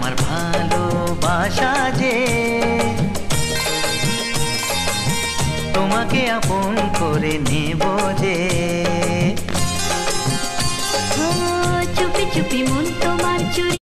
আমার ভালোবাসা যে। তোমাকে আপন করে নেব যে।